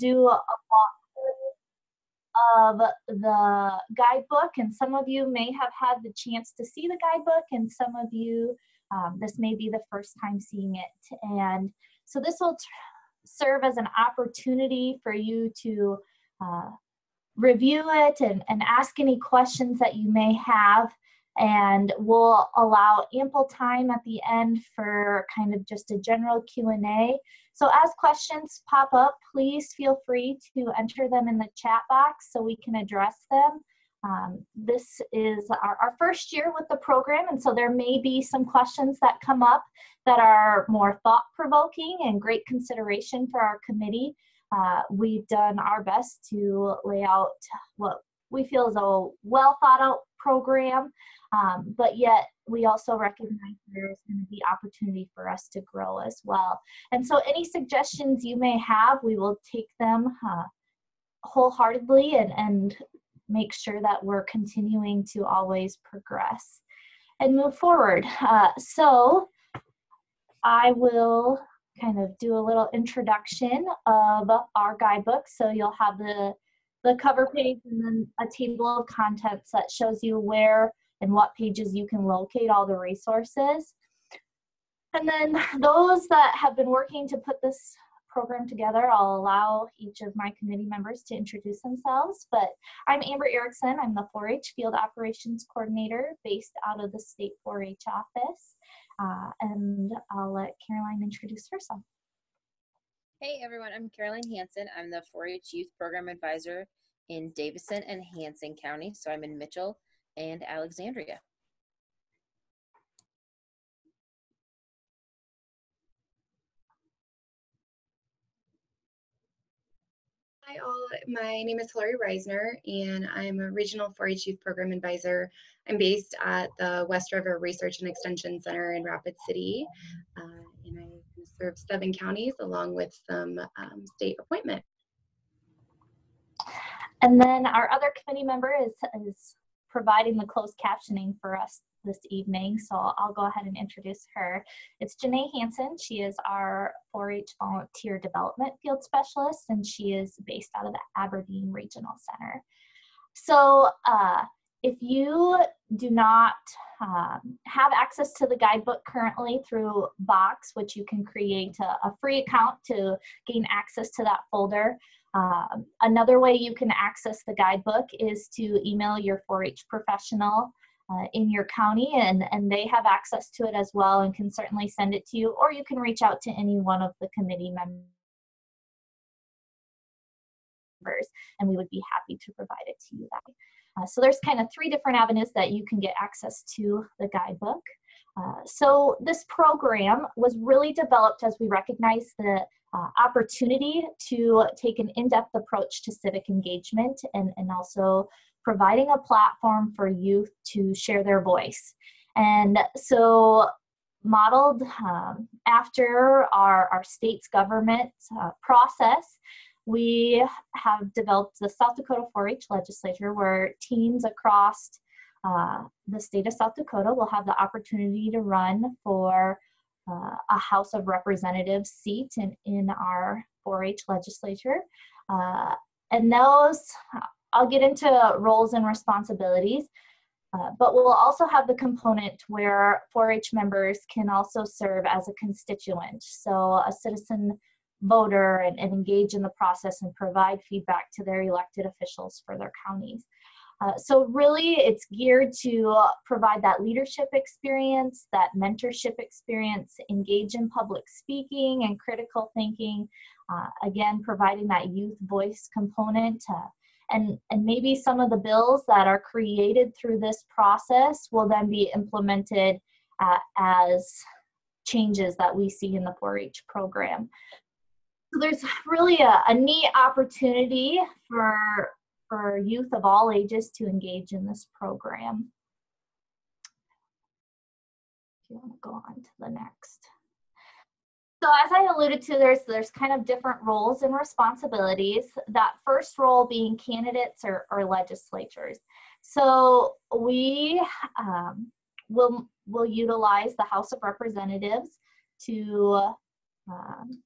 do a walkthrough of the guidebook, and some of you may have had the chance to see the guidebook, and some of you, um, this may be the first time seeing it. And so this will serve as an opportunity for you to uh, review it and, and ask any questions that you may have and we'll allow ample time at the end for kind of just a general q&a so as questions pop up please feel free to enter them in the chat box so we can address them. Um, this is our, our first year with the program and so there may be some questions that come up that are more thought-provoking and great consideration for our committee. Uh, we've done our best to lay out what we feel is a well thought out program um, but yet we also recognize there's going to be opportunity for us to grow as well. And so any suggestions you may have, we will take them uh, wholeheartedly and, and make sure that we're continuing to always progress and move forward. Uh, so I will kind of do a little introduction of our guidebook. So you'll have the the cover page and then a table of contents that shows you where and what pages you can locate all the resources. And then those that have been working to put this program together, I'll allow each of my committee members to introduce themselves. But I'm Amber Erickson. I'm the 4-H Field Operations Coordinator based out of the State 4-H office. Uh, and I'll let Caroline introduce herself. Hey everyone, I'm Caroline Hanson. I'm the 4-H Youth Program Advisor in Davison and Hanson County. So I'm in Mitchell and Alexandria. Hi all, my name is Hilary Reisner and I'm a Regional 4-H Youth Program Advisor. I'm based at the West River Research and Extension Center in Rapid City uh, and I serve seven counties along with some um, state appointment. And then our other committee member is, is providing the closed captioning for us this evening, so I'll go ahead and introduce her. It's Janae Hanson. She is our 4-H Volunteer Development Field Specialist, and she is based out of the Aberdeen Regional Center. So uh, if you do not um, have access to the guidebook currently through Box, which you can create a, a free account to gain access to that folder, um, another way you can access the guidebook is to email your 4-H professional uh, in your county and, and they have access to it as well and can certainly send it to you or you can reach out to any one of the committee members and we would be happy to provide it to you that way. Uh, so there's kind of three different avenues that you can get access to the guidebook. Uh, so this program was really developed as we recognize the uh, opportunity to take an in-depth approach to civic engagement and, and also providing a platform for youth to share their voice. And so modeled um, after our, our state's government uh, process, we have developed the South Dakota 4-H legislature where teams across uh, the state of South Dakota will have the opportunity to run for uh, a House of Representatives seat in, in our 4-H legislature. Uh, and those, I'll get into roles and responsibilities, uh, but we'll also have the component where 4-H members can also serve as a constituent. So a citizen voter and, and engage in the process and provide feedback to their elected officials for their counties. Uh, so really it's geared to provide that leadership experience, that mentorship experience, engage in public speaking and critical thinking, uh, again, providing that youth voice component. Uh, and, and maybe some of the bills that are created through this process will then be implemented uh, as changes that we see in the 4-H program. So there's really a, a neat opportunity for for youth of all ages to engage in this program. If you want to go on to the next. So as I alluded to, there's, there's kind of different roles and responsibilities. That first role being candidates or, or legislatures. So we um, will, will utilize the House of Representatives to um,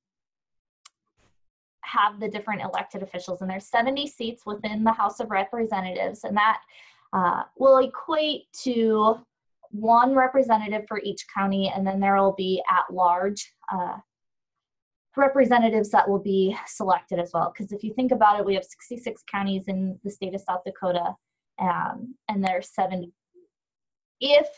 have the different elected officials, and there's 70 seats within the House of Representatives, and that uh, will equate to one representative for each county, and then there will be at large uh, representatives that will be selected as well. Because if you think about it, we have 66 counties in the state of South Dakota, um, and there's 70. If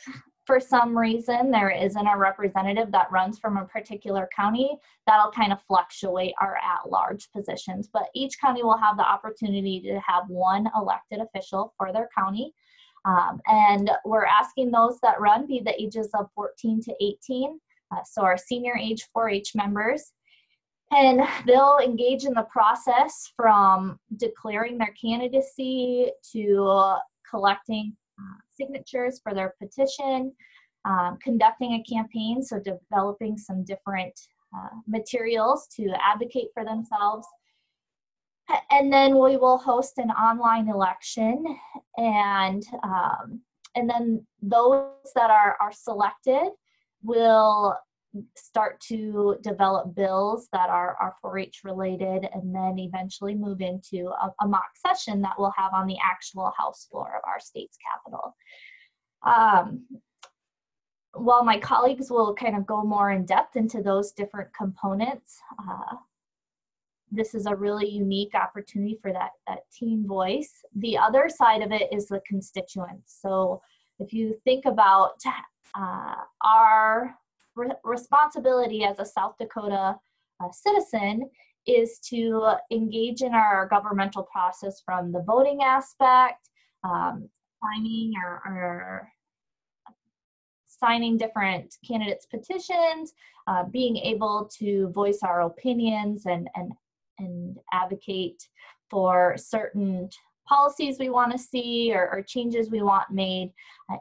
for some reason there isn't a representative that runs from a particular county, that'll kind of fluctuate our at large positions. But each county will have the opportunity to have one elected official for their county. Um, and we're asking those that run be the ages of 14 to 18. Uh, so our senior age 4 H members. And they'll engage in the process from declaring their candidacy to collecting uh, signatures for their petition, um, conducting a campaign, so developing some different uh, materials to advocate for themselves. And then we will host an online election, and um, and then those that are are selected will start to develop bills that are, are 4-H related and then eventually move into a, a, mock session that we'll have on the actual House floor of our state's capital. Um, while my colleagues will kind of go more in depth into those different components, uh, this is a really unique opportunity for that, that teen voice. The other side of it is the constituents. So if you think about uh, our re- responsibility as a South Dakota uh, citizen is to engage in our governmental process from the voting aspect, um, signing or, or, signing different candidates' petitions, uh, being able to voice our opinions and and and advocate for certain policies we want to see or, or, changes we want made.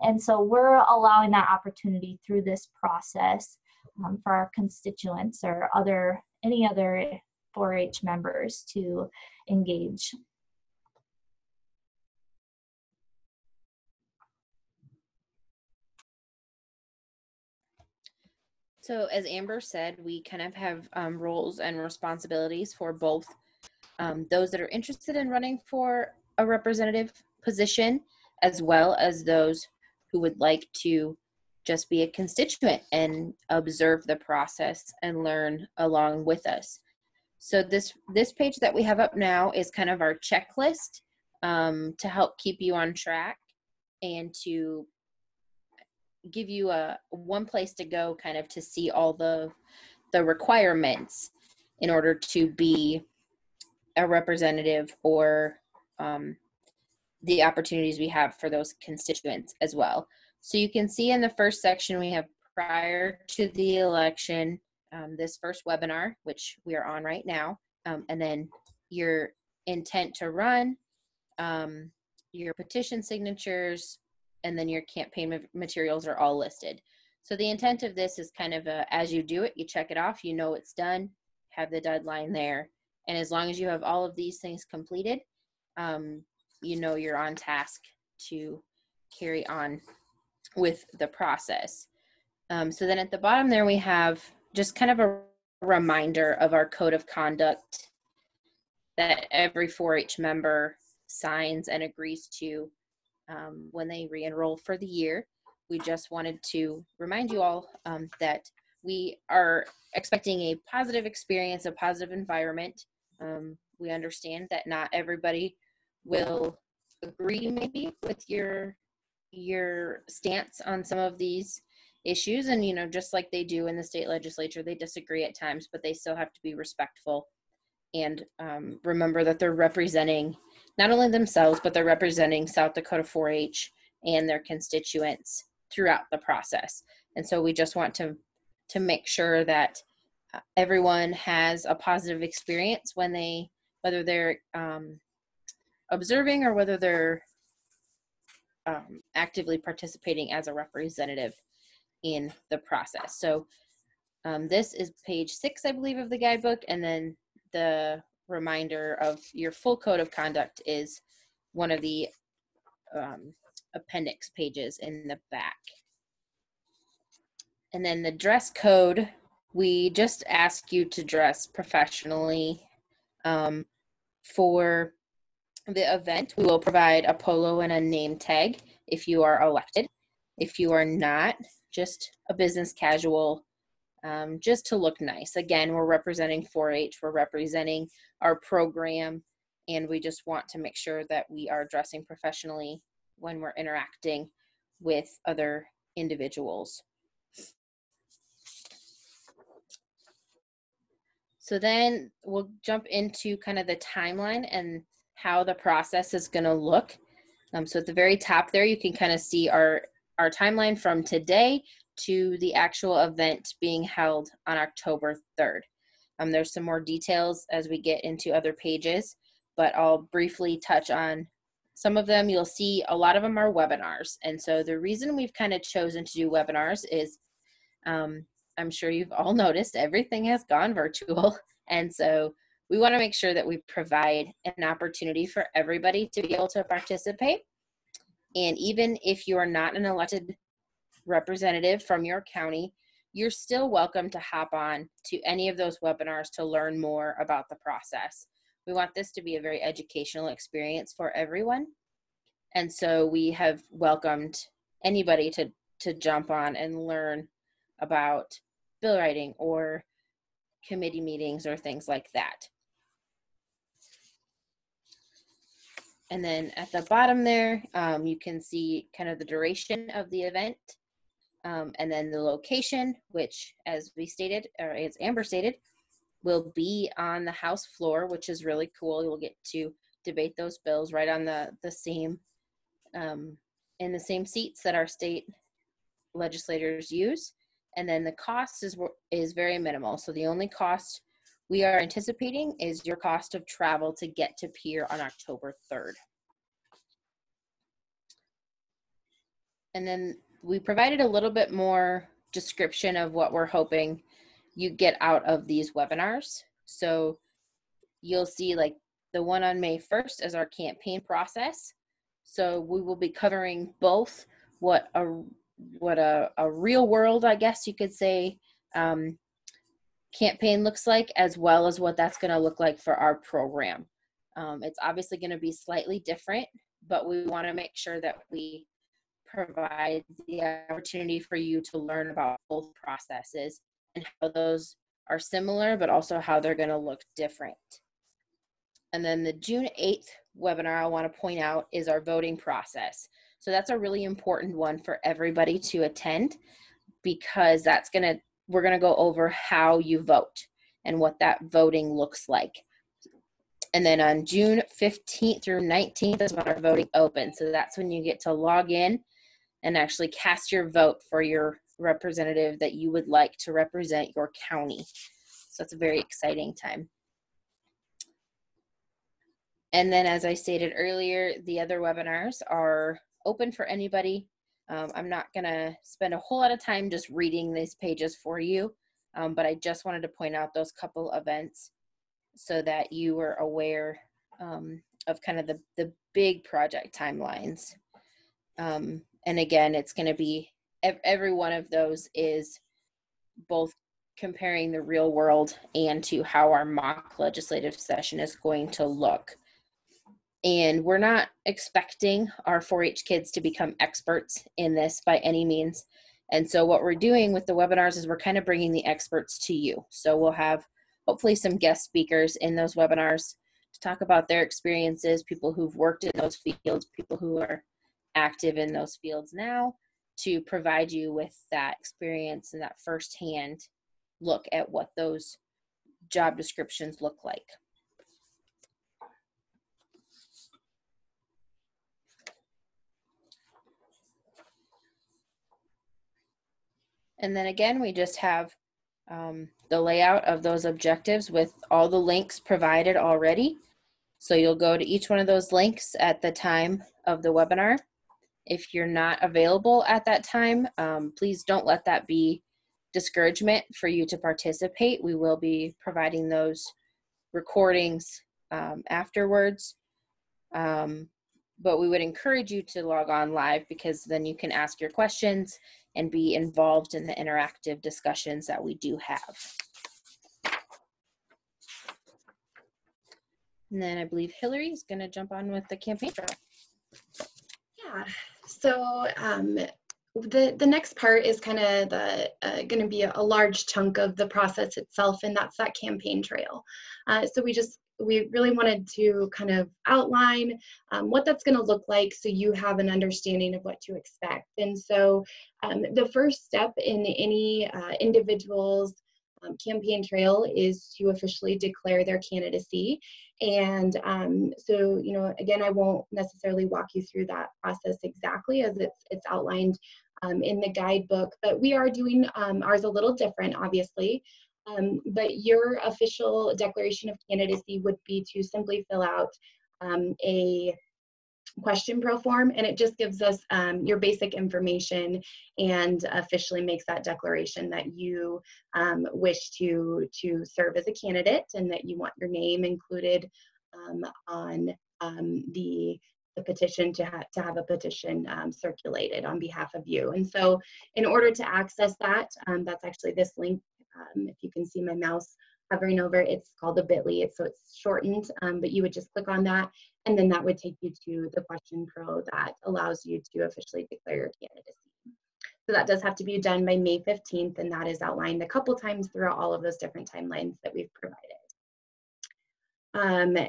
And so we're allowing that opportunity through this process um, for our constituents or other any other 4-H members to engage. So as Amber said, we kind of have um, roles and responsibilities for both um, those that are interested in running for a representative position, as well as those who would like to just be a constituent and observe the process and learn along with us. So this this page that we have up now is kind of our checklist um, to help keep you on track and to give you a one place to go kind of to see all the the requirements in order to be a representative or um, the opportunities we have for those constituents as well. So you can see in the first section we have prior to the election, um, this first webinar, which we are on right now, um, and then your intent to run, um, your petition signatures, and then your campaign materials are all listed. So the intent of this is kind of a, as you do it, you check it off, you know it's done, have the deadline there, and as long as you have all of these things completed, um, you know you're on task to carry on with the process. Um, so then at the bottom there we have just kind of a reminder of our code of conduct that every 4-H member signs and agrees to um, when they re-enroll for the year. We just wanted to remind you all um, that we are expecting a positive experience, a positive environment. Um, we understand that not everybody will agree maybe with your your stance on some of these issues. And you know just like they do in the state legislature they disagree at times but they still have to be respectful and um, remember that they're representing not only themselves but they're representing south dakota 4-h and their constituents throughout the process. And so we just want to to make sure that uh, everyone has a positive experience when they whether they're um, observing or whether they're um, actively participating as a representative in the process. So um, this is page six, I believe, of the guidebook, and then the reminder of your full code of conduct is one of the um, appendix pages in the back. And then the dress code, we just ask you to dress professionally Um, for the event, we will provide a polo and a name tag if you are elected. If you are not, just a business casual, um, just to look nice. Again, we're representing 4 H, we're representing our program, and we just want to make sure that we are dressing professionally when we're interacting with other individuals. So then we'll jump into kind of the timeline and how the process is going to look. Um, so at the very top there, you can kind of see our, our timeline from today to the actual event being held on October 3rd. Um, there's some more details as we get into other pages, but I'll briefly touch on some of them. You'll see a lot of them are webinars. And so the reason we've kind of chosen to do webinars is um, I'm sure you've all noticed everything has gone virtual. And so we want to make sure that we provide an opportunity for everybody to be able to participate. And even if you are not an elected representative from your county, you're still welcome to hop on to any of those webinars to learn more about the process. We want this to be a very educational experience for everyone. And so we have welcomed anybody to, to jump on and learn about bill writing or committee meetings or things like that. And then at the bottom there, um, you can see kind of the duration of the event um, and then the location, which as we stated, or as Amber stated, will be on the House floor, which is really cool. You'll get to debate those bills right on the, the same, um, in the same seats that our state legislators use and then the cost is is very minimal. So the only cost we are anticipating is your cost of travel to get to Pierre on October 3rd. And then we provided a little bit more description of what we're hoping you get out of these webinars. So you'll see like the one on May 1st is our campaign process. So we will be covering both what a what a, a real world, I guess you could say, um, campaign looks like, as well as what that's going to look like for our program. Um, it's obviously going to be slightly different, but we want to make sure that we provide the opportunity for you to learn about both processes and how those are similar, but also how they're going to look different. And then the June 8th webinar I want to point out is our voting process. So that's a really important one for everybody to attend because that's going to, we're going to go over how you vote and what that voting looks like. And then on June 15th through 19th is when our voting opens. So that's when you get to log in and actually cast your vote for your representative that you would like to represent your county. So it's a very exciting time. And then, as I stated earlier, the other webinars are open for anybody. Um, I'm not going to spend a whole lot of time just reading these pages for you, um, but I just wanted to point out those couple events so that you were aware um, of kind of the, the big project timelines. Um, and again, it's going to be every one of those is both comparing the real world and to how our mock legislative session is going to look and we're not expecting our 4-H kids to become experts in this by any means. And so what we're doing with the webinars is we're kind of bringing the experts to you. So we'll have hopefully some guest speakers in those webinars to talk about their experiences, people who've worked in those fields, people who are active in those fields now to provide you with that experience and that firsthand look at what those job descriptions look like. And then again, we just have um, the layout of those objectives with all the links provided already. So you'll go to each one of those links at the time of the webinar. If you're not available at that time, um, please don't let that be discouragement for you to participate. We will be providing those recordings um, afterwards. Um, but we would encourage you to log on live because then you can ask your questions and be involved in the interactive discussions that we do have. And then I believe Hillary is going to jump on with the campaign trail. Yeah. So um, the the next part is kind of the uh, going to be a, a, large chunk of the process itself, and that's that campaign trail. Uh, so we just we really wanted to kind of outline um, what that's going to look like so you have an understanding of what to expect. And so um, the first step in any uh, individual's um, campaign trail is to officially declare their candidacy. And um, so, you know, again, I won't necessarily walk you through that process exactly as it's, it's outlined um, in the guidebook, but we are doing um, ours a little different, obviously. Um, but your official declaration of candidacy would be to simply fill out um, a question pro form and it just gives us um, your basic information and officially makes that declaration that you um, wish to to serve as a candidate and that you want your name included um, on um, the the petition to, ha to have a petition um, circulated on behalf of you. And so in order to access that, um, that's actually this link. If you can see my mouse hovering over, it's called a bit.ly. So it's shortened, but you would just click on that and then that would take you to the question pro that allows you to officially declare your candidacy. So that does have to be done by May 15th, and that is outlined a couple times throughout all of those different timelines that we've provided. Um,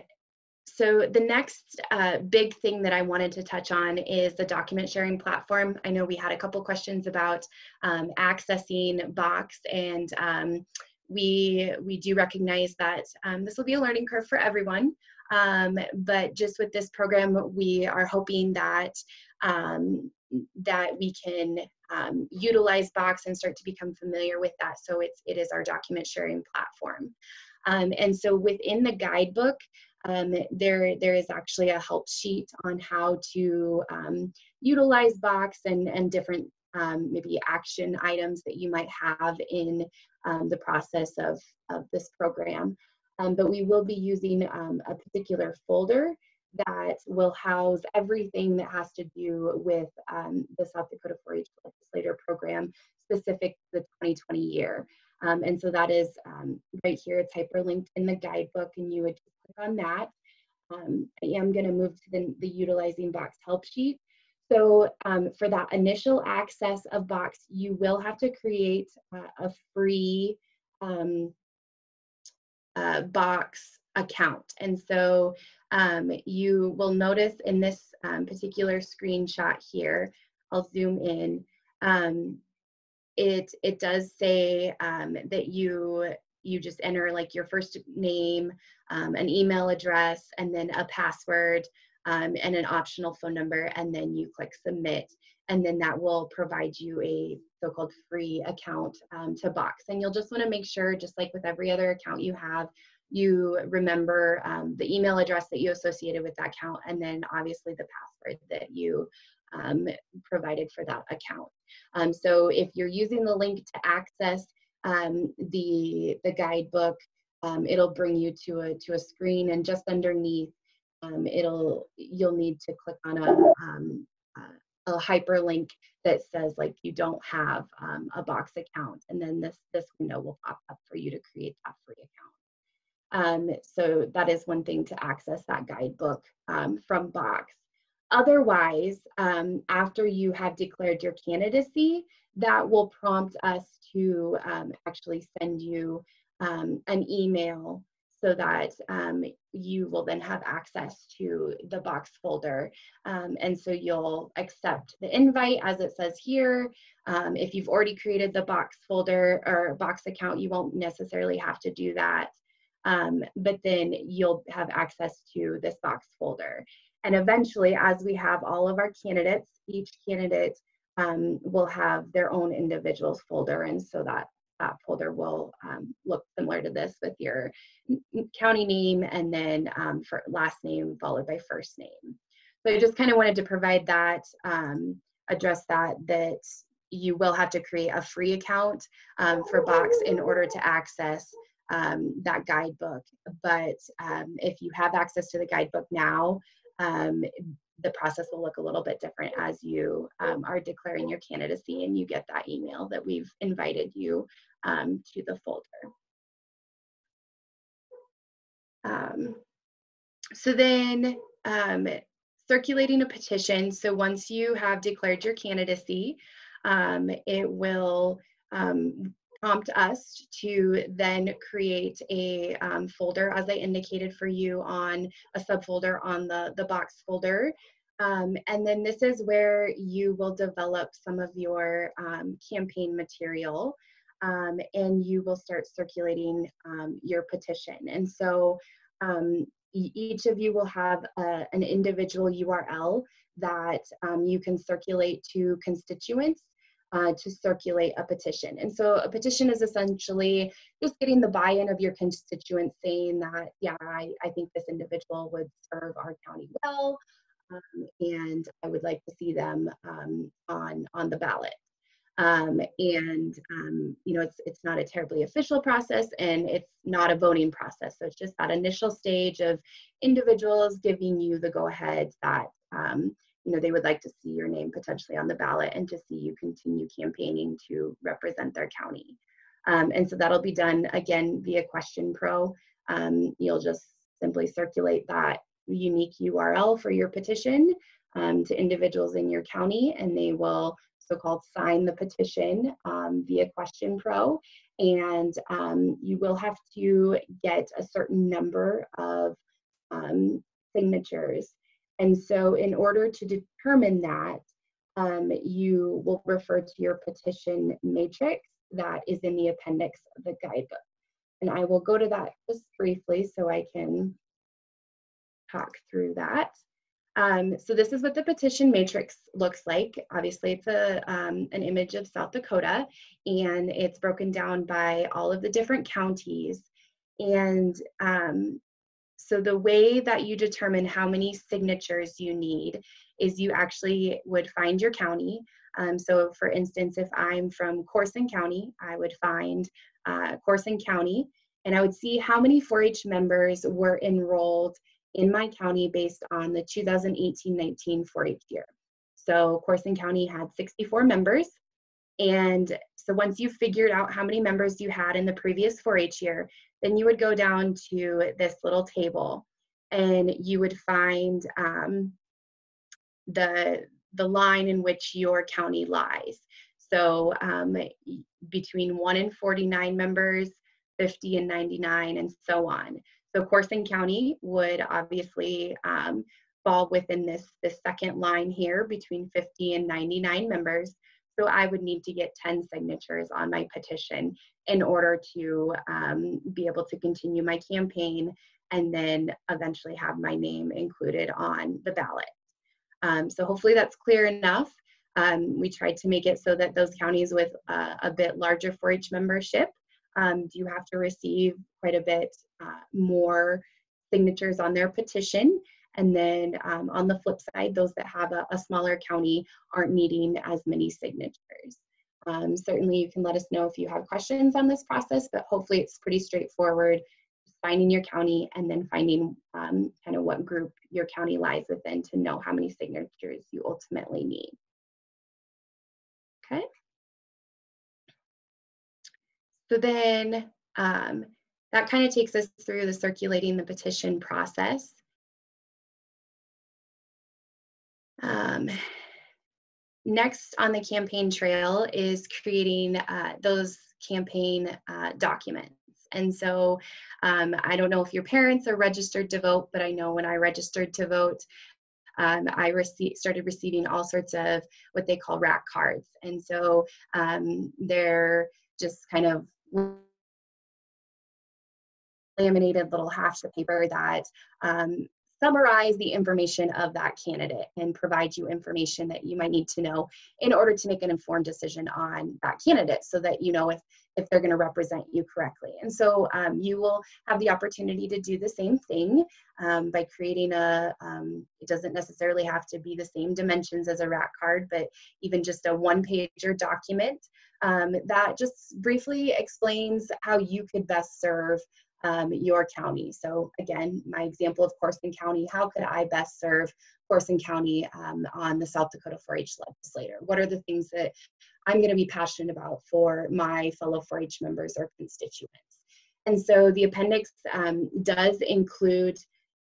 so the next uh, big thing that I wanted to touch on is the document sharing platform. I know we had a couple questions about um, accessing Box and um, we, we do recognize that um, this will be a learning curve for everyone. Um, but just with this program, we are hoping that um, that we can um, utilize Box and start to become familiar with that. So it's it is our document sharing platform. Um, and so within the guidebook, um, there there is actually a help sheet on how to um, utilize Box and and different um, maybe action items that you might have in um, the process of, of this program um, but we will be using um, a particular folder that will house everything that has to do with the South Dakota 4-H Legislator Program specific to the 2020 year. Um, and so that is um, right here, it's hyperlinked in the guidebook and you would click on that. Um, I am gonna move to the, the Utilizing Box help sheet. So for that initial access of Box, you will have to create uh, a free um, uh, box account. And so um, you will notice in this um, particular screenshot here, I'll zoom in, um, it, it does say um, that you, you just enter like your first name, um, an email address, and then a password um, and an optional phone number, and then you click submit and then that will provide you a so-called free account um, to Box. And you'll just want to make sure, just like with every other account you have, you remember um, the email address that you associated with that account, and then obviously the password that you um, provided for that account. Um, so if you're using the link to access um, the the guidebook, um, it'll bring you to a to a screen, and just underneath, it'll you'll need to click on a uh, a hyperlink that says like you don't have um, a box account and then this this window will pop up for you to create that free account um, so that is one thing to access that guidebook um, from box otherwise um, after you have declared your candidacy that will prompt us to um, actually send you um, an email so that um, you will then have access to the box folder. Um, and so you'll accept the invite as it says here. Um, if you've already created the box folder or box account, you won't necessarily have to do that. Um, but then you'll have access to this box folder. And eventually, as we have all of our candidates, each candidate um, will have their own individuals folder. And so that that folder will um, look similar to this with your county name and then um, for last name followed by first name. So I just kind of wanted to provide that, um, address that, that you will have to create a free account um, for Box in order to access um, that guidebook. But um, if you have access to the guidebook now, the process will look a little bit different as you um, are declaring your candidacy and you get that email that we've invited you um, to the folder. Um, so then um, circulating a petition. So once you have declared your candidacy, um, it will um, prompt us to then create a um, folder as I indicated for you on a subfolder on the, the box folder. Um, and then this is where you will develop some of your um, campaign material um, and you will start circulating um, your petition. And so um, each of you will have a, an individual URL that um, you can circulate to constituents uh, to circulate a petition. And so a petition is essentially just getting the buy-in of your constituents saying that, yeah, I, I think this individual would serve our county well, um, and I would like to see them um, on, on the ballot. Um, and um, you know it's it's not a terribly official process and it's not a voting process so it's just that initial stage of individuals giving you the go ahead that um, you know they would like to see your name potentially on the ballot and to see you continue campaigning to represent their county. Um, and so that'll be done again via question pro. Um, you'll just simply circulate that unique url for your petition um, to individuals in your county and they will so-called sign the petition um, via Question Pro, and um, you will have to get a certain number of um, signatures. And so in order to determine that, um, you will refer to your petition matrix that is in the appendix of the guidebook. And I will go to that just briefly so I can talk through that. Um, so this is what the petition matrix looks like. Obviously, it's a, um, an image of South Dakota, and it's broken down by all of the different counties. And um, so the way that you determine how many signatures you need is you actually would find your county. Um, so for instance, if I'm from Corson County, I would find uh, Corson County, and I would see how many 4-H members were enrolled in my county based on the 2018-19 4-H year. So Corson County had 64 members. And so once you figured out how many members you had in the previous 4-H year, then you would go down to this little table and you would find um, the, the line in which your county lies. So um, between 1 and 49 members, 50 and 99, and so on. So Corson County would obviously um, fall within this, this second line here between 50 and 99 members. So I would need to get 10 signatures on my petition in order to um, be able to continue my campaign and then eventually have my name included on the ballot. Um, so hopefully that's clear enough. Um, we tried to make it so that those counties with uh, a bit larger 4-H membership um, do have to receive quite a bit uh, more signatures on their petition. And then um, on the flip side, those that have a, a, smaller county aren't needing as many signatures. Um, certainly you can let us know if you have questions on this process, but hopefully it's pretty straightforward. finding your county and then finding um, kind of what group your county lies within to know how many signatures you ultimately need. Okay. So then um, that kind of takes us through the circulating the petition process. Um, next on the campaign trail is creating uh, those campaign uh, documents. And so um, I don't know if your parents are registered to vote, but I know when I registered to vote, um, I rece- started receiving all sorts of what they call rack cards. And so um, they're just kind of laminated little halves of paper that um, summarize the information of that candidate and provide you information that you might need to know in order to make an informed decision on that candidate so that you know if if they're going to represent you correctly. And so um, you will have the opportunity to do the same thing um, by creating a um, it doesn't necessarily have to be the same dimensions as a rack card but even just a one pager document um, that just briefly explains how you could best serve um, your county. So again, my example of Corson County, how could I best serve Corson County um, on the South Dakota 4-H legislature? What are the things that I'm gonna be passionate about for my fellow 4-H members or constituents? And so the appendix um, does include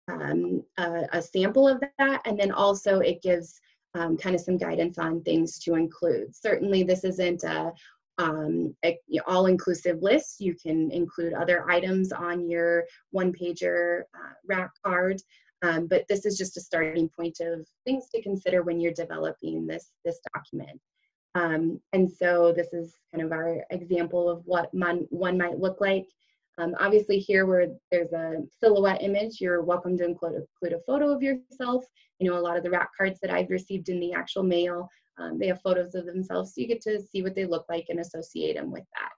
um, a, a, sample of that, and then also it gives um, kind of some guidance on things to include. Certainly, this isn't a, um, all-inclusive list. You can include other items on your one-pager uh, rack card, um, but this is just a starting point of things to consider when you're developing this, this document. Um, and so this is kind of our example of what one, one might look like. Um, obviously here where there's a silhouette image, you're welcome to include, include a photo of yourself. You know, a lot of the rack cards that I've received in the actual mail, um, they have photos of themselves, so you get to see what they look like and associate them with that.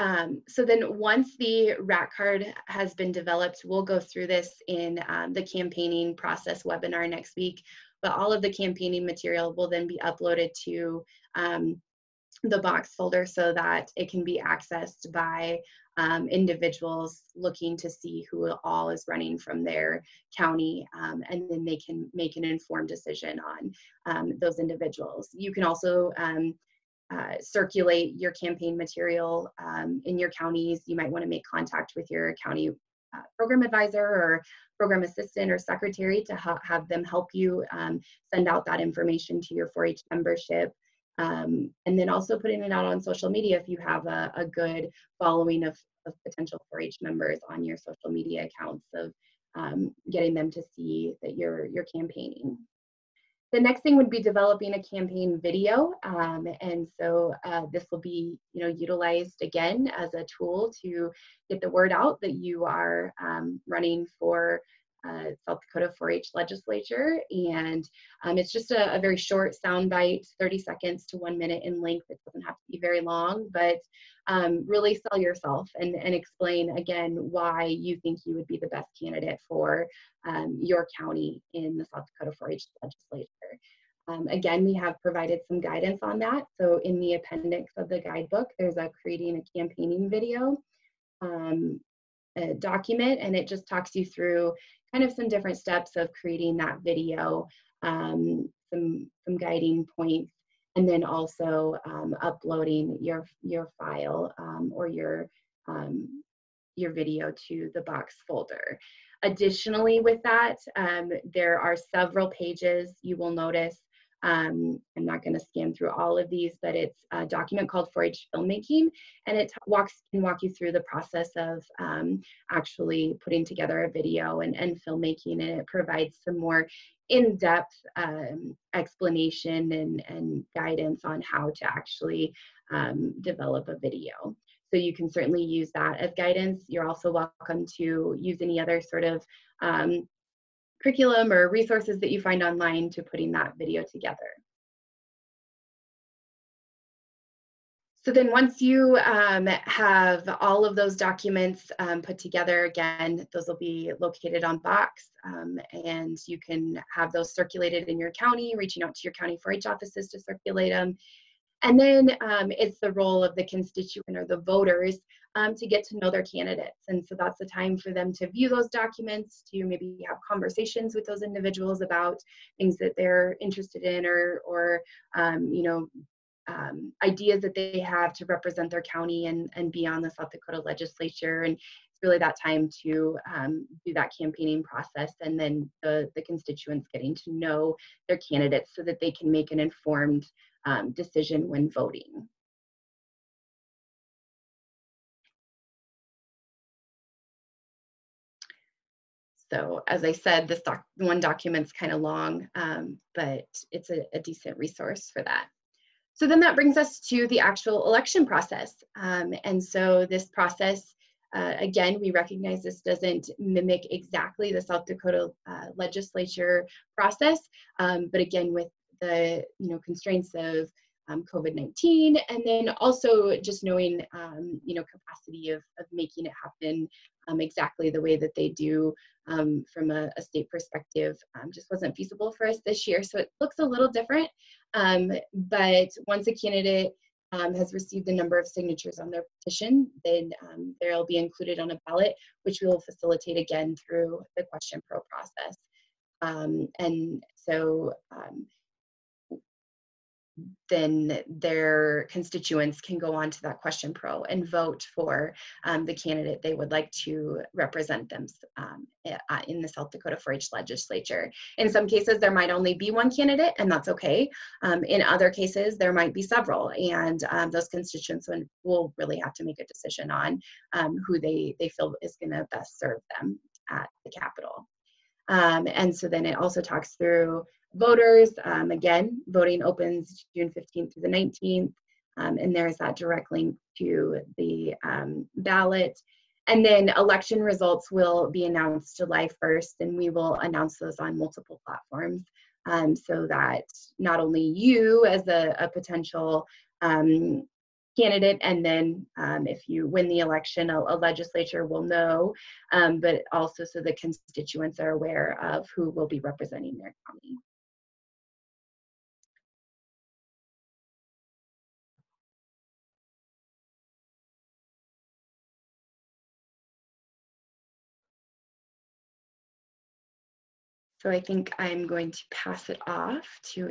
Um, so then once the rack card has been developed, we'll go through this in um, the campaigning process webinar next week, but all of the campaigning material will then be uploaded to um, the box folder so that it can be accessed by um, individuals looking to see who all is running from their county um, and then they can make an informed decision on um, those individuals. You can also um, uh, circulate your campaign material um, in your counties. You might want to make contact with your county uh, program advisor or program assistant or secretary to ha have them help you um, send out that information to your 4-H membership. Um, and then also putting it out on social media if you have a, a good following of, of potential 4-H members on your social media accounts of um, getting them to see that you're, you're campaigning. The next thing would be developing a campaign video. Um, and so uh, this will be you know, utilized again as a tool to get the word out that you are um, running for uh, South Dakota 4-H legislature. And um, it's just a, a, very short sound bite, 30 seconds to one minute in length. It doesn't have to be very long, but um, really sell yourself and, and explain again why you think you would be the best candidate for um, your county in the South Dakota 4-H legislature. Um, again, we have provided some guidance on that. So in the appendix of the guidebook, there's a creating a campaigning video um, document and it just talks you through kind of some different steps of creating that video, um, some, some guiding points, and then also um, uploading your, your file um, or your, um, your video to the box folder. Additionally with that, um, there are several pages you will notice um, I'm not going to scan through all of these, but it's a document called 4-H Filmmaking, and it walks can walk you through the process of um, actually putting together a video and, and filmmaking, and it provides some more in-depth um, explanation and, and guidance on how to actually um, develop a video. So you can certainly use that as guidance. You're also welcome to use any other sort of um, curriculum or resources that you find online to putting that video together. So then once you um, have all of those documents um, put together, again, those will be located on Box um, and you can have those circulated in your county, reaching out to your county 4-H offices to circulate them. And then um, it's the role of the constituent or the voters um, to get to know their candidates. And so that's the time for them to view those documents, to maybe have conversations with those individuals about things that they're interested in or, or um, you know, um, ideas that they have to represent their county and, and be on the South Dakota legislature. And it's really that time to um, do that campaigning process and then the, the constituents getting to know their candidates so that they can make an informed um, decision when voting. So as I said, this doc one document's kind of long, um, but it's a, a, decent resource for that. So then that brings us to the actual election process. Um, and so this process, uh, again, we recognize this doesn't mimic exactly the South Dakota uh, legislature process, um, but again, with the you know constraints of um, COVID-19, and then also just knowing, um, you know, capacity of, of making it happen um, exactly the way that they do um, from a, a, state perspective um, just wasn't feasible for us this year. So it looks a little different, um, but once a candidate has received a number of signatures on their petition, then they'll be included on a ballot, which we will facilitate again through the Question Pro process. and so then their constituents can go on to that QuestionPro and vote for um, the candidate they would like to represent them um, uh, in the South Dakota 4-H legislature. In some cases, there might only be one candidate, and that's okay. Um, in other cases, there might be several, and um, those constituents will really have to make a decision on um, who they, they feel is going to best serve them at the Capitol. Um, and so then it also talks through voters. Um, again, voting opens June 15th through the 19th. Um, and there's that direct link to the um, ballot. And then election results will be announced July 1st, and we will announce those on multiple platforms um, so that not only you as a, a potential um, candidate and then um, if you win the election a, a legislature will know um, but also so the constituents are aware of who will be representing their county So I think I'm going to pass it off to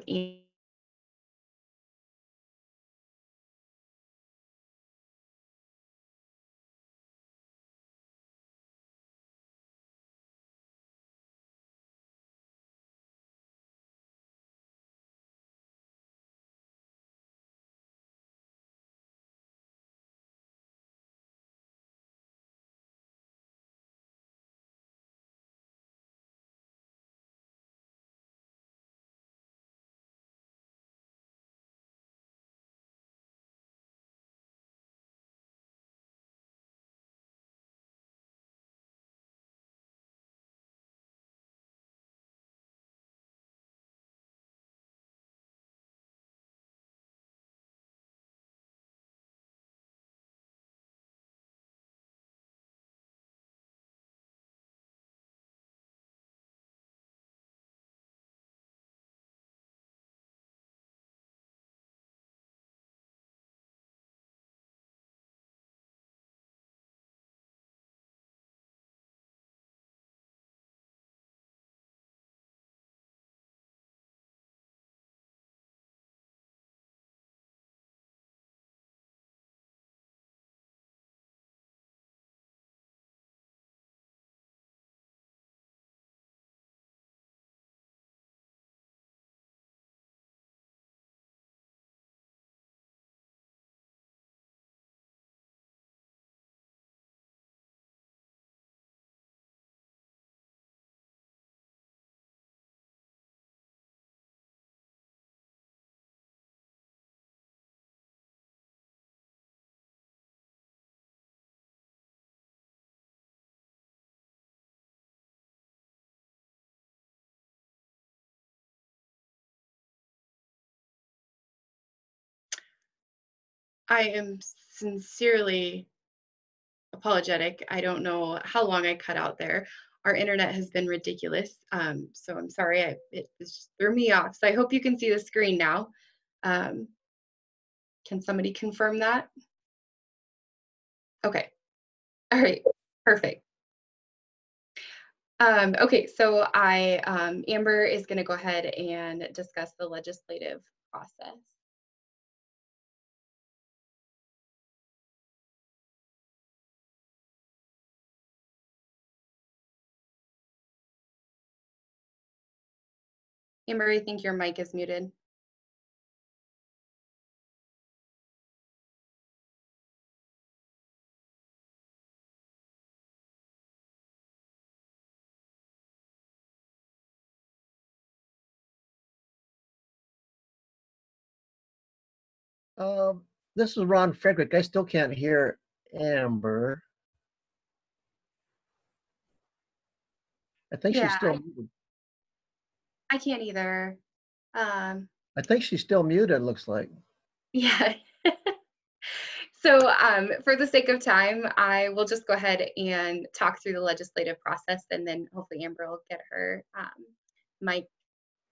I am sincerely apologetic. I don't know how long I cut out there. Our internet has been ridiculous. Um, so I'm sorry, I, it just threw me off. So I hope you can see the screen now. Um, can somebody confirm that? Okay. All right, perfect. Um, okay, so I, um, Amber is gonna go ahead and discuss the legislative process. Amber, I think your mic is muted. Um, this is Ron Frederick. I still can't hear Amber. I think Yeah, she's still I- muted. I can't either. Um, I think she's still muted, looks like. yeah. so, um, for the sake of time, I will just go ahead and talk through the legislative process and then hopefully Amber will get her um, mic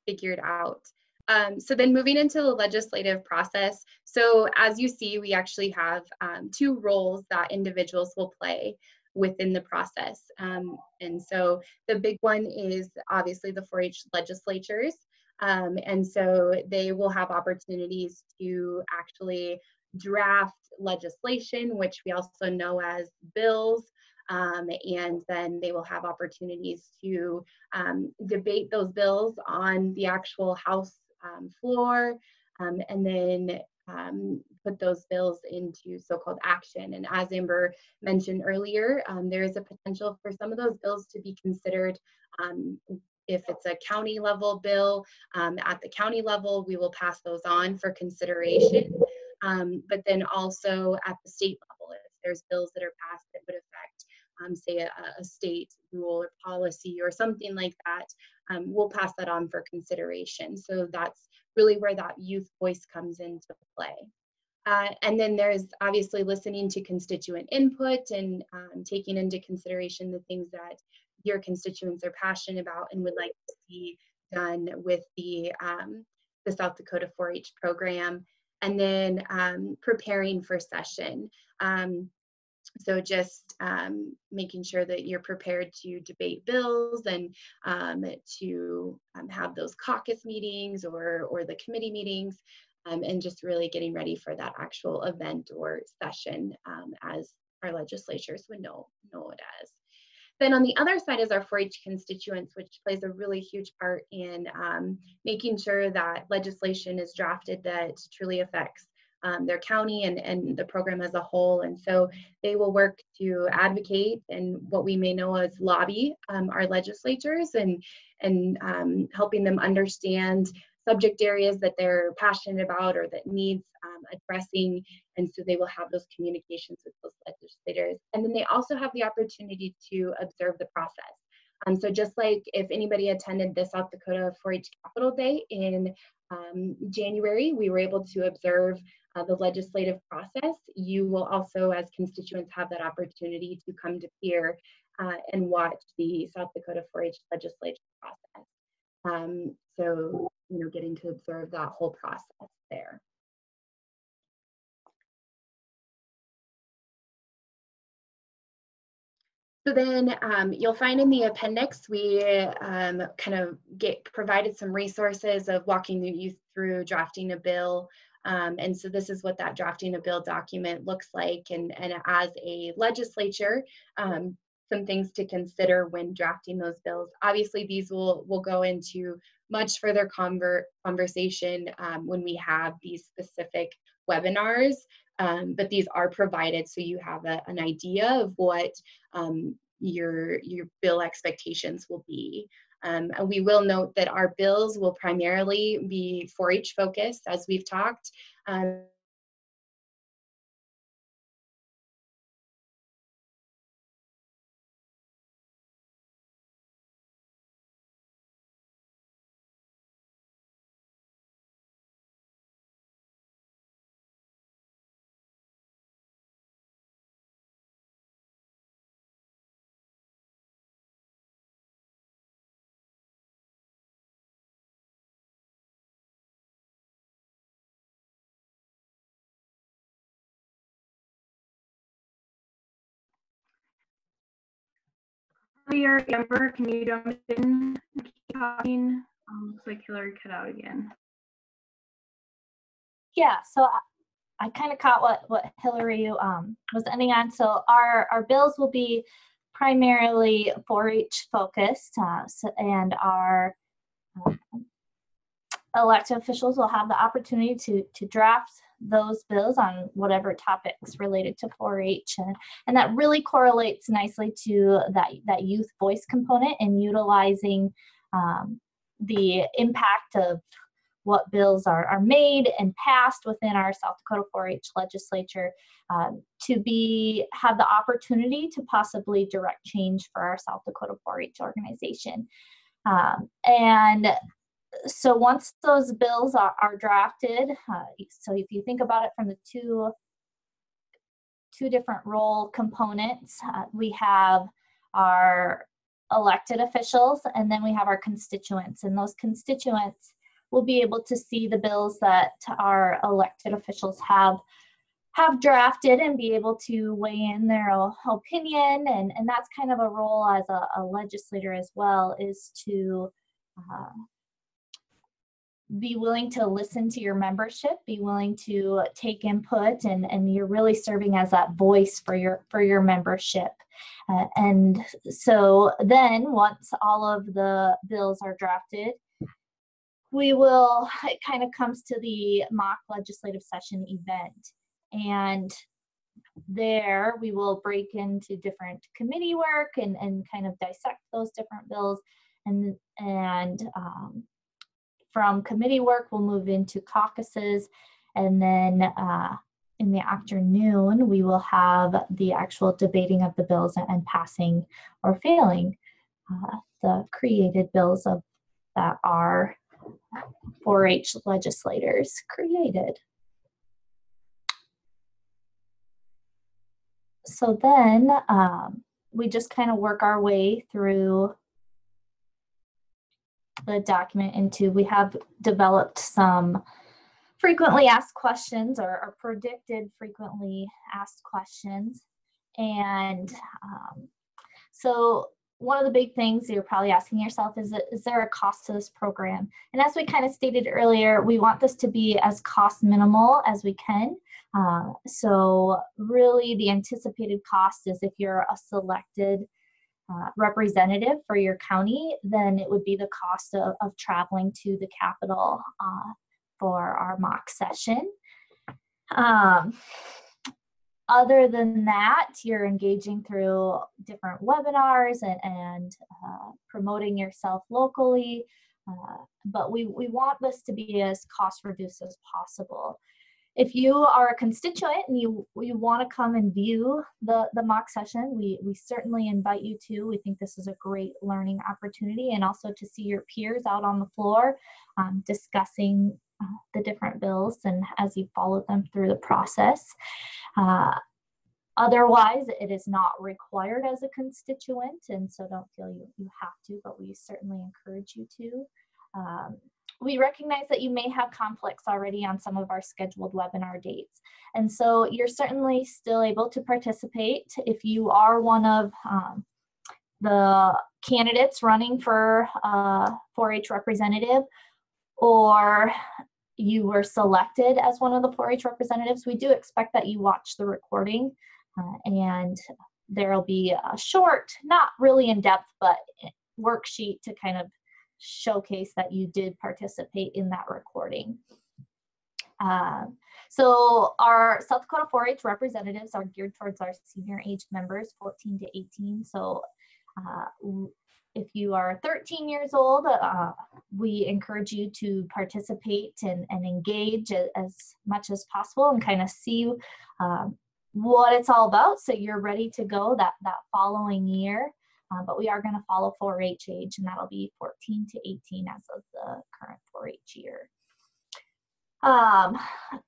figured out. Um, so then moving into the legislative process. So as you see, we actually have um, two roles that individuals will play within the process. Um, and so the big one is obviously the 4-H legislatures. Um, and so they will have opportunities to actually draft legislation, which we also know as bills. Um, and then they will have opportunities to um, debate those bills on the actual House um, floor um, and then um, put those bills into so-called action. And as Amber mentioned earlier, um, there is a potential for some of those bills to be considered if it's a county level bill at the county level, we will pass those on for consideration. Um, but then also at the state level, if there's bills that are passed that would affect, um, say, a, a, state rule or policy or something like that, um, we'll pass that on for consideration. So that's really where that youth voice comes into play. Uh, and then there's obviously listening to constituent input and um, taking into consideration the things that your constituents are passionate about and would like to see done with the, um, the South Dakota 4-H program and then um, preparing for session. Um, so just um, making sure that you're prepared to debate bills and um, to um, have those caucus meetings or, or the committee meetings um, and just really getting ready for that actual event or session as our legislatures would know, know it as. Then on the other side is our 4-H constituents, which plays a really huge part in um, making sure that legislation is drafted that truly affects um, their county and, and the program as a whole. And so they will work to advocate and what we may know as lobby um, our legislatures and, and um, helping them understand subject areas that they're passionate about or that needs um, addressing. And so they will have those communications with those legislators. And then they also have the opportunity to observe the process. Um, so just like if anybody attended the South Dakota 4-H Capital Day in um, January, we were able to observe uh, the legislative process. You will also, as constituents, have that opportunity to come to Pierre uh, and watch the South Dakota 4-H legislative process. Um, so you know, getting to observe that whole process there. So then um, you'll find in the appendix, we um, kind of get provided some resources of walking you through drafting a bill. Um, and so this is what that drafting a bill document looks like. And, and as a legislature, um, some things to consider when drafting those bills. Obviously, these will, will go into much further conver conversation um, when we have these specific webinars, um, but these are provided so you have a, an idea of what um, your, your bill expectations will be. Um, and we will note that our bills will primarily be 4-H focused, as we've talked. Um, Here, Amber, can you jump in keep talking? Um, looks like Hillary cut out again. Yeah, so I, I kind of caught what, what Hillary um, was ending on. So our, our bills will be primarily 4-H focused uh, so, and our um, elected officials will have the opportunity to, to draft those bills on whatever topics related to 4-H and, and that really correlates nicely to that, that youth voice component and utilizing um, the impact of what bills are, are made and passed within our South Dakota 4-H legislature um, to be have the opportunity to possibly direct change for our South Dakota 4-H organization. Um, and so once those bills are, are drafted, uh, so if you think about it from the two, two different role components, uh, we have our elected officials and then we have our constituents. And those constituents will be able to see the bills that our elected officials have have drafted and be able to weigh in their opinion. And, and that's kind of a role as a, a legislator as well is to uh, be willing to listen to your membership, be willing to take input, and, and you're really serving as that voice for your for your membership. Uh, and so then once all of the bills are drafted, we will, it kind of comes to the mock legislative session event. And there we will break into different committee work and, and kind of dissect those different bills. And, and um, from committee work, we'll move into caucuses. And then uh, in the afternoon, we will have the actual debating of the bills and passing or failing uh, the created bills of that are 4-H legislators created. So then um, we just kind of work our way through the document into, we have developed some frequently asked questions or, or predicted frequently asked questions. And um, so one of the big things you're probably asking yourself is, is there a cost to this program? And as we kind of stated earlier, we want this to be as cost minimal as we can. Uh, so really the anticipated cost is if you're a selected uh, representative for your county, then it would be the cost of, of traveling to the capital uh, for our mock session. Um, other than that, you're engaging through different webinars and, and uh, promoting yourself locally. Uh, but we, we want this to be as cost reduced as possible. If you are a constituent and you, you want to come and view the, the mock session, we, we certainly invite you to. We think this is a great learning opportunity and also to see your peers out on the floor um, discussing uh, the different bills and as you follow them through the process. Uh, otherwise, it is not required as a constituent, and so don't feel you, you have to, but we certainly encourage you to. Um, we recognize that you may have conflicts already on some of our scheduled webinar dates. And so you're certainly still able to participate if you are one of um, the candidates running for uh, 4-H representative or you were selected as one of the 4-H representatives, we do expect that you watch the recording uh, and there'll be a short, not really in depth, but worksheet to kind of showcase that you did participate in that recording. Um, so our South Dakota 4-H representatives are geared towards our senior age members, 14 to 18. So uh, if you are 13 years old, uh, we encourage you to participate and, and engage as much as possible and kind of see um, what it's all about so you're ready to go that, that following year. Uh, but we are going to follow 4-H age, and that'll be 14 to 18 as of the current 4-H year. Um,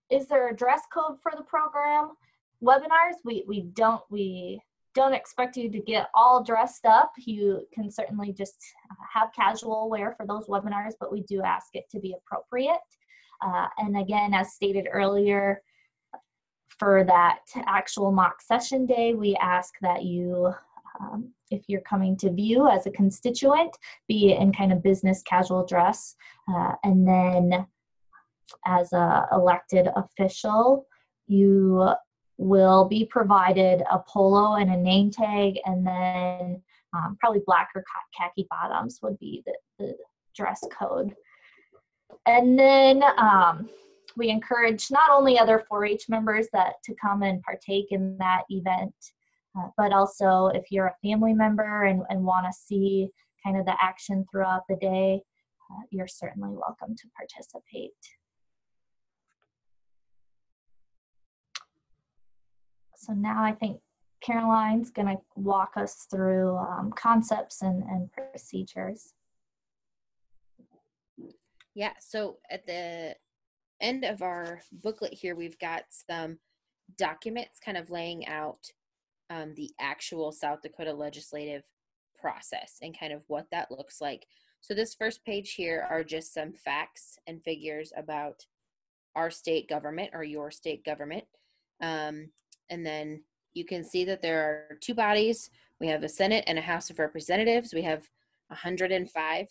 is there a dress code for the program? Webinars, we, we don't, we don't expect you to get all dressed up. You can certainly just have casual wear for those webinars, but we do ask it to be appropriate. Uh, and again, as stated earlier, for that actual mock session day, we ask that you, um, if you're coming to view as a constituent, be in kind of business casual dress. Uh, and then as a elected official, you will be provided a polo and a name tag, and then um, probably black or khaki bottoms would be the, the dress code. And then um, we encourage not only other 4-H members that to come and partake in that event, uh, but also if you're a family member and, and want to see kind of the action throughout the day, uh, you're certainly welcome to participate. So now I think Caroline's going to walk us through um, concepts and, and procedures. Yeah, so at the end of our booklet here, we've got some documents kind of laying out um, the actual South Dakota legislative process and kind of what that looks like. So, this first page here are just some facts and figures about our state government or your state government. Um, and then you can see that there are two bodies. We have a Senate and a House of Representatives. We have 105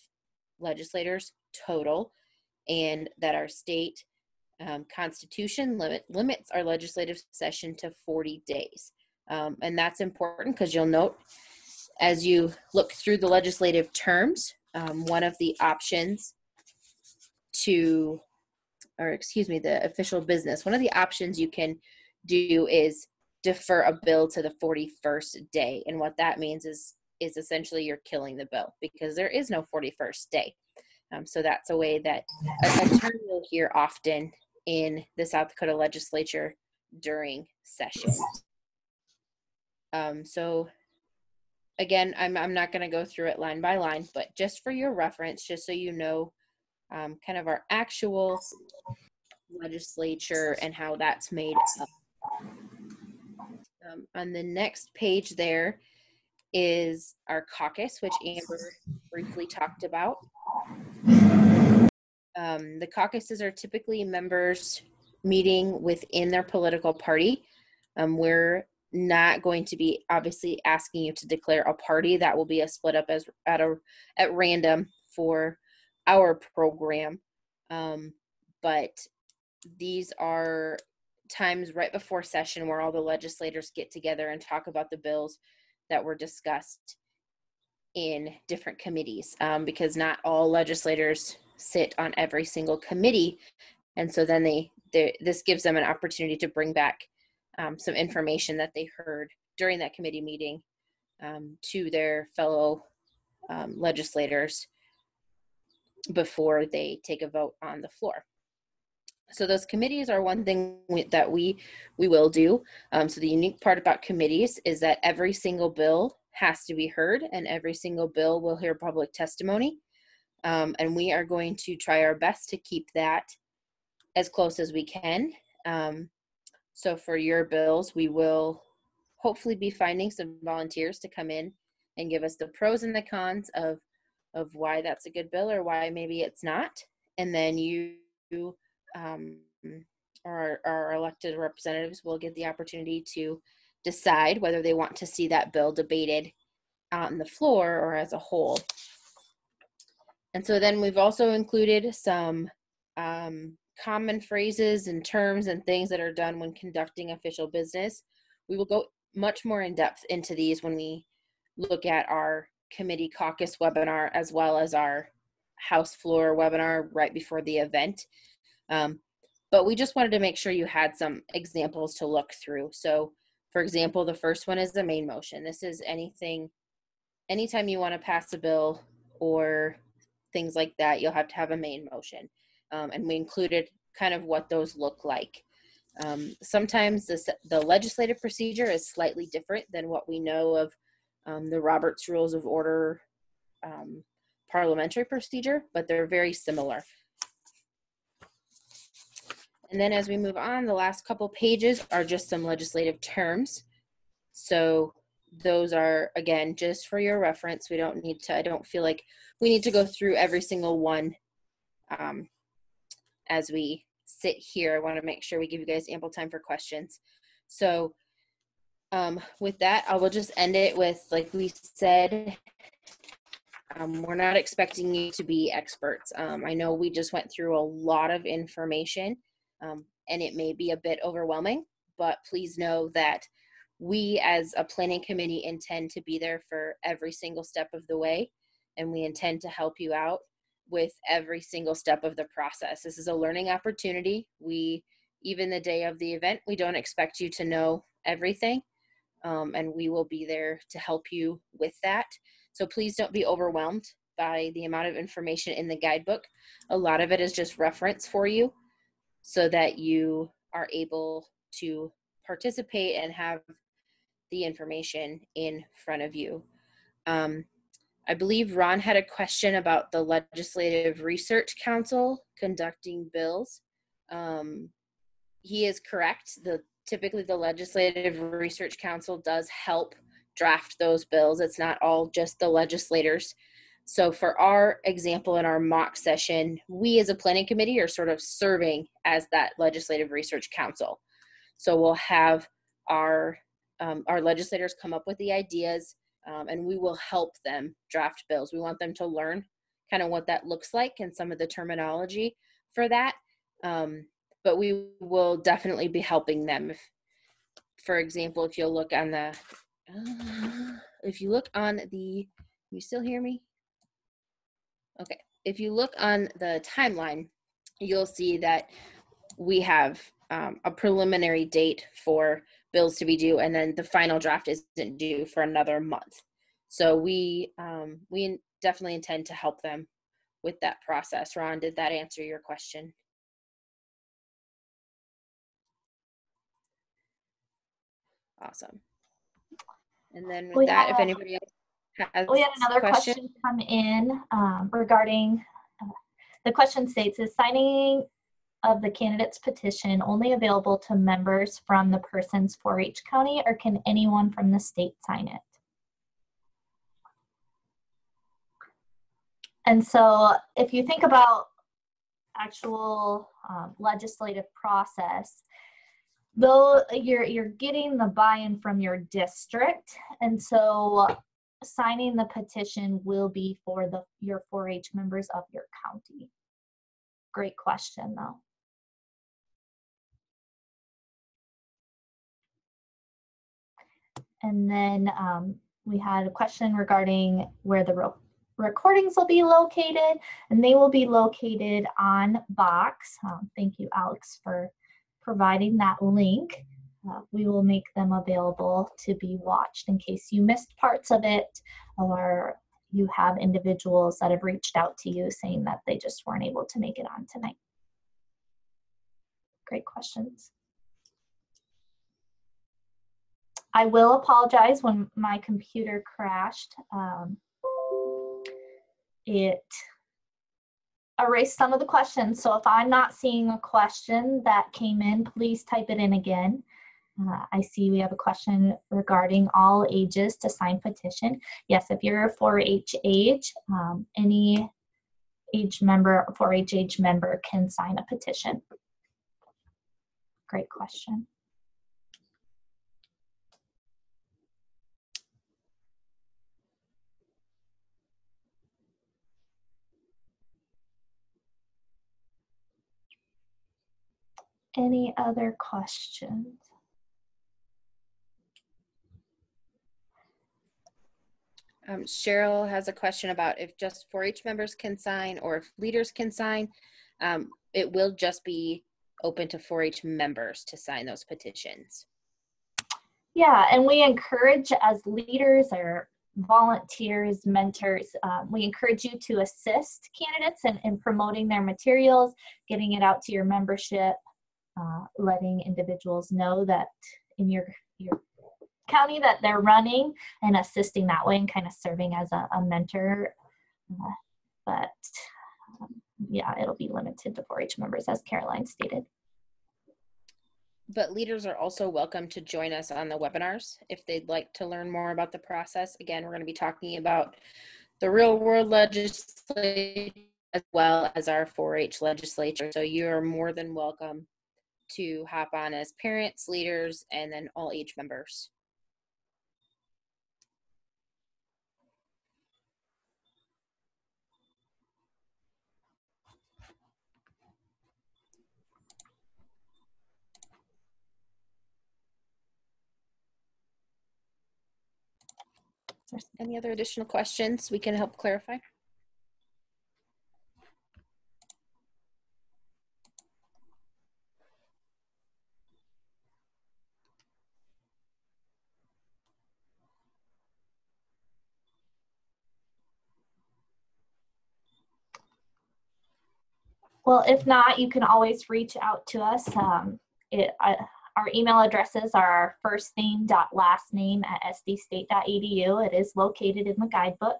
legislators total. and that our state um, constitution limit, limits our legislative session to 40 days. Um, and that's important because you'll note as you look through the legislative terms, um, one of the options to, or excuse me, the official business, one of the options you can do is defer a bill to the 41st day. And what that means is, is essentially you're killing the bill because there is no 41st day. Um, so that's a way that a, a term you'll hear often in the South Dakota legislature during session. Um, so again, I'm, I'm not going to go through it line by line, but just for your reference, just so you know um, kind of our actual legislature and how that's made up. Um, on the next page there is our caucus, which Amber briefly talked about. Um, the caucuses are typically members meeting within their political party. Um, we're not going to be obviously asking you to declare a party. That will be a split up as at a at random for our program. Um, but these are times right before session where all the legislators get together and talk about the bills that were discussed in different committees um, because not all legislators sit on every single committee and so then they, they this gives them an opportunity to bring back um, some information that they heard during that committee meeting um, to their fellow um, legislators before they take a vote on the floor. So those committees are one thing we, that we we will do. Um, so the unique part about committees is that every single bill has to be heard, and every single bill will hear public testimony. Um, and we are going to try our best to keep that as close as we can. Um, so for your bills, we will hopefully be finding some volunteers to come in and give us the pros and the cons of of why that's a good bill or why maybe it's not. And then you um, or our elected representatives will get the opportunity to decide whether they want to see that bill debated on the floor or as a whole. And so then we've also included some um, common phrases and terms and things that are done when conducting official business. We will go much more in depth into these when we look at our committee caucus webinar as well as our house floor webinar right before the event. Um, but we just wanted to make sure you had some examples to look through. So for example, the first one is the main motion. This is anything, anytime you want to pass a bill or things like that, you'll have to have a main motion um, and we included kind of what those look like. Um, sometimes this, the legislative procedure is slightly different than what we know of um, the Roberts Rules of Order um, parliamentary procedure, but they're very similar. And then as we move on, the last couple pages are just some legislative terms. So those are, again, just for your reference. We don't need to, I don't feel like we need to go through every single one um, as we sit here. I want to make sure we give you guys ample time for questions. So um, with that, I will just end it with, like we said, um, we're not expecting you to be experts. Um, I know we just went through a lot of information um, and it may be a bit overwhelming, but please know that we as a planning committee intend to be there for every single step of the way and we intend to help you out with every single step of the process. This is a learning opportunity. We, even the day of the event, we don't expect you to know everything, um, and we will be there to help you with that. So please don't be overwhelmed by the amount of information in the guidebook. A lot of it is just reference for you so that you are able to participate and have the information in front of you. Um, I believe Ron had a question about the Legislative Research Council conducting bills. Um, he is correct. The typically the Legislative Research Council does help draft those bills. It's not all just the legislators. So for our example in our mock session, we as a planning committee are sort of serving as that Legislative Research Council. So we'll have our um, our legislators come up with the ideas um, and we will help them draft bills. We want them to learn kind of what that looks like and some of the terminology for that. Um, but we will definitely be helping them. If, for example, if you'll look on the, uh, if you look on the, you still hear me? Okay. If you look on the timeline, you'll see that we have um, a preliminary date for bills to be due, and then the final draft isn't due for another month. So we um, we definitely intend to help them with that process. Ron, did that answer your question? Awesome. And then with We that, if anybody else has We had another question, question come in um, regarding, uh, the question states, is signing of the candidate's petition only available to members from the person's 4-H county, or can anyone from the state sign it? And so if you think about actual um, legislative process, though you're you're getting the buy-in from your district, and so signing the petition will be for the your 4-H members of your county. Great question, though. And then um, we had a question regarding where the recordings will be located, and they will be located on Box. Um, thank you, Alex, for providing that link. Uh, we will make them available to be watched in case you missed parts of it or you have individuals that have reached out to you saying that they just weren't able to make it on tonight. Great questions. I will apologize when my computer crashed. Um, it erased some of the questions. So if I'm not seeing a question that came in, please type it in again. Uh, I see we have a question regarding all ages to sign petition. Yes, if you're a 4-H age, um, any age member, 4-H age member can sign a petition. Great question. Any other questions? um, Cheryl has a question about if just 4-H members can sign or if leaders can sign. Um, it will just be open to 4-H members to sign those petitions. Yeah, and we encourage as leaders or volunteers, mentors, um, we encourage you to assist candidates in, in promoting their materials, getting it out to your membership, uh, letting individuals know that in your your county that they're running and assisting that way and kind of serving as a, a mentor. Uh, but um, yeah, it'll be limited to 4-H members as Caroline stated. But leaders are also welcome to join us on the webinars if they'd like to learn more about the process. Again, we're going to be talking about the real world legislature as well as our 4-H legislature. So you're more than welcome to hop on as parents, leaders, and then all age members. Any other additional questions we can help clarify? Well, if not, you can always reach out to us. Um, it, I, our email addresses are our first name dot last name at sdstate.edu. It is located in the guidebook.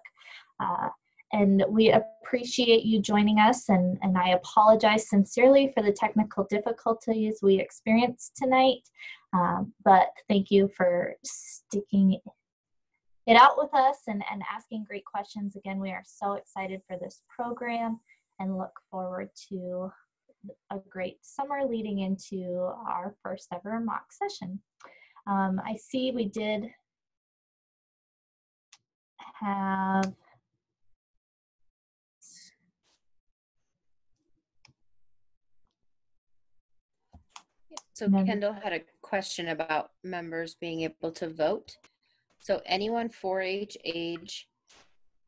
Uh, and we appreciate you joining us and, and I apologize sincerely for the technical difficulties we experienced tonight. Um, but thank you for sticking it out with us and, and asking great questions. Again, we are so excited for this program and look forward to a great summer leading into our first ever mock session. Um, I see we did have So Kendall had a question about members being able to vote. So anyone 4-H age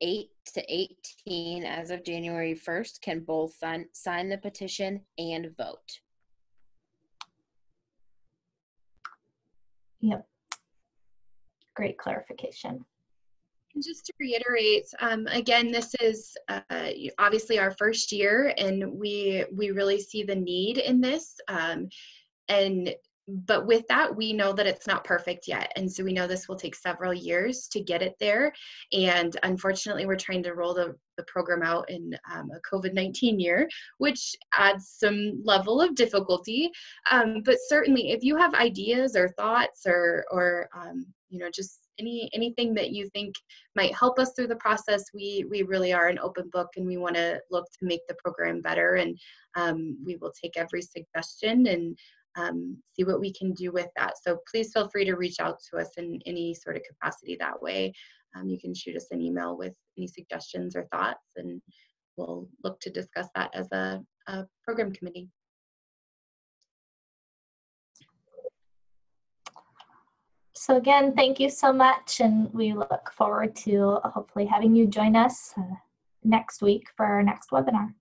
8 to 18 as of January 1st can both sign, sign the petition and vote. Yep. Great clarification. And just to reiterate, um, again, this is uh, obviously our first year, and we we really see the need in this. Um, and but with that, we know that it's not perfect yet, and so we know this will take several years to get it there. And unfortunately, we're trying to roll the, the program out in um, a COVID nineteen year, which adds some level of difficulty. Um, but certainly, if you have ideas or thoughts or or um, you know just any anything that you think might help us through the process we we really are an open book and we want to look to make the program better and um, we will take every suggestion and um, see what we can do with that. So please feel free to reach out to us in any sort of capacity that way. Um, you can shoot us an email with any suggestions or thoughts and we'll look to discuss that as a, a program committee. So again, thank you so much, and we look forward to hopefully having you join us uh, next week for our next webinar.